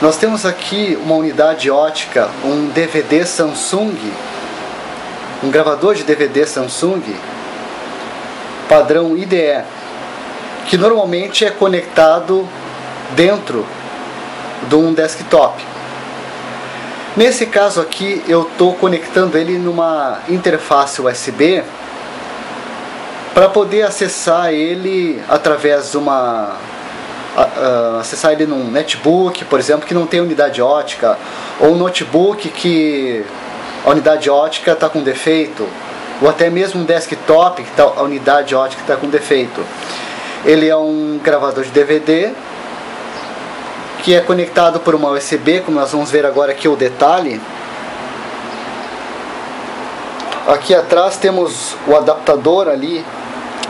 Nós temos aqui uma unidade ótica, um DVD Samsung, um gravador de DVD Samsung, padrão IDE, que normalmente é conectado dentro de um desktop. Nesse caso aqui eu estou conectando ele numa interface USB para poder acessar ele através de uma acessar ele num netbook, por exemplo, que não tem unidade ótica, ou um notebook que a unidade ótica está com defeito, ou até mesmo um desktop que tá, a unidade ótica está com defeito. Ele é um gravador de DVD que é conectado por uma USB, como nós vamos ver agora aqui o detalhe. Aqui atrás temos o adaptador ali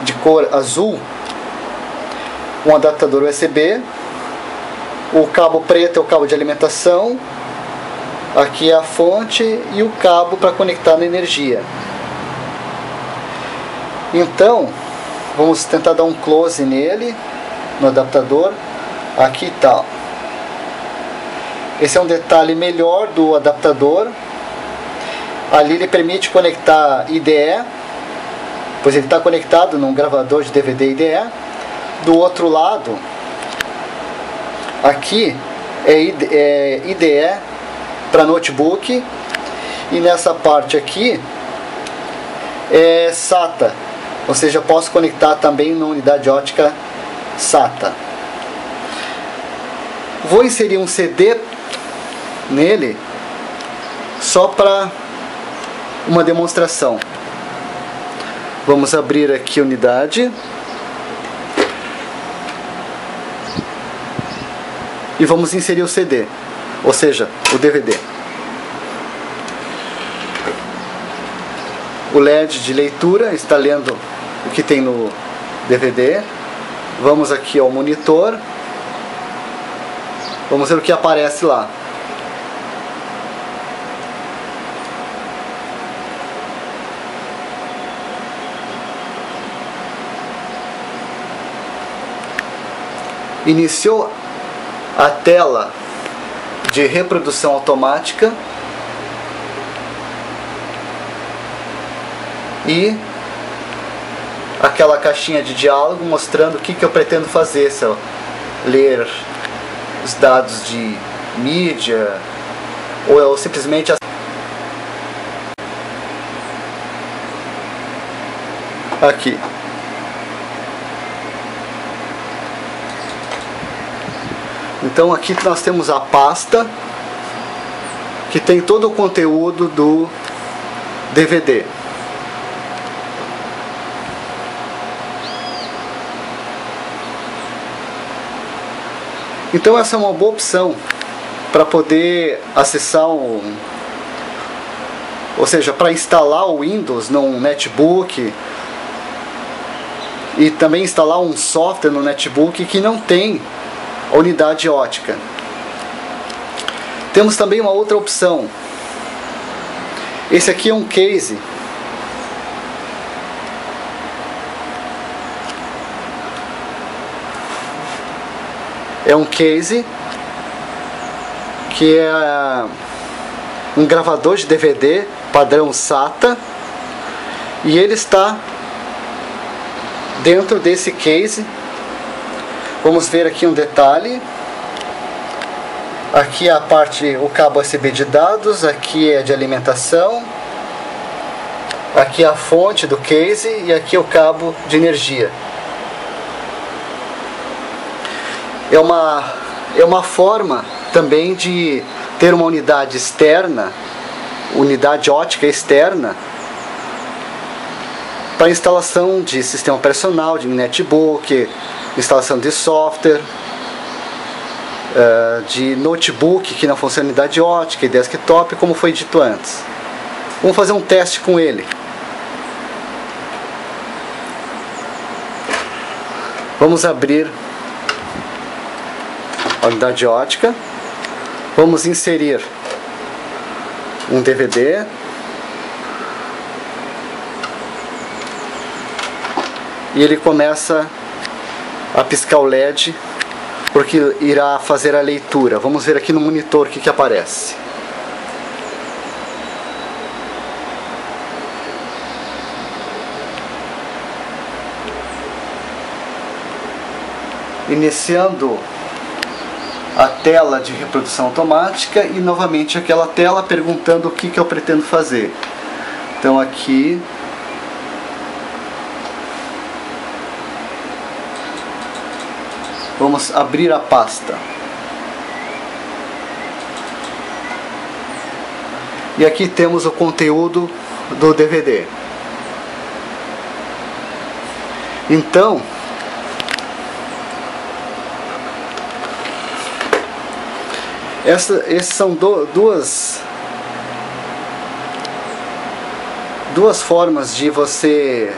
de cor azul, um adaptador USB, o cabo preto é o cabo de alimentação, aqui é a fonte e o cabo para conectar na energia. Então, vamos tentar dar um close nele, no adaptador. Aqui está. Esse é um detalhe melhor do adaptador. Ali ele permite conectar IDE, pois ele está conectado num gravador de DVD IDE. Do outro lado, aqui é IDE é para notebook e nessa parte aqui é SATA, ou seja, posso conectar também na unidade ótica SATA. Vou inserir um CD nele só para uma demonstração. Vamos abrir aqui a unidade. E vamos inserir o CD, ou seja, o DVD. O LED de leitura está lendo o que tem no DVD. Vamos aqui ao monitor. Vamos ver o que aparece lá. iniciou a tela de reprodução automática e aquela caixinha de diálogo mostrando o que, que eu pretendo fazer, se eu ler os dados de mídia ou eu simplesmente aqui Então aqui nós temos a pasta que tem todo o conteúdo do DVD. Então essa é uma boa opção para poder acessar um, ou seja, para instalar o Windows num netbook e também instalar um software no netbook que não tem a unidade ótica. Temos também uma outra opção. Esse aqui é um case. É um case que é um gravador de DVD padrão SATA e ele está dentro desse case Vamos ver aqui um detalhe. Aqui é a parte, o cabo USB de dados, aqui é de alimentação. Aqui é a fonte do case e aqui é o cabo de energia. É uma, é uma forma também de ter uma unidade externa, unidade ótica externa, para instalação de sistema operacional, de netbook, instalação de software, uh, de notebook que não funciona em unidade ótica e desktop, como foi dito antes. Vamos fazer um teste com ele. Vamos abrir a unidade ótica. Vamos inserir um DVD. E ele começa a piscar o LED porque irá fazer a leitura. Vamos ver aqui no monitor o que, que aparece. Iniciando a tela de reprodução automática e novamente aquela tela perguntando o que, que eu pretendo fazer. Então aqui vamos abrir a pasta. E aqui temos o conteúdo do DVD. Então, Essa, essas são do, duas duas formas de você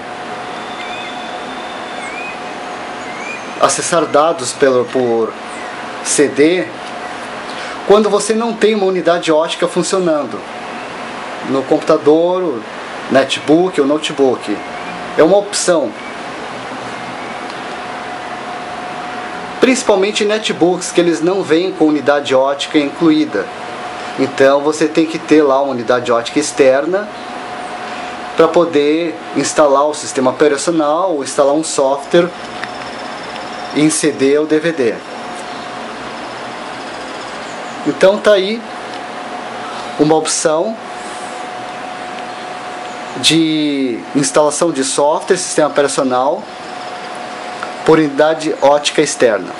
acessar dados pelo, por CD quando você não tem uma unidade ótica funcionando no computador, netbook ou notebook. É uma opção. principalmente netbooks que eles não vêm com unidade ótica incluída. Então você tem que ter lá uma unidade ótica externa para poder instalar o sistema operacional ou instalar um software em CD ou DVD. Então tá aí uma opção de instalação de software, sistema operacional por unidade ótica externa.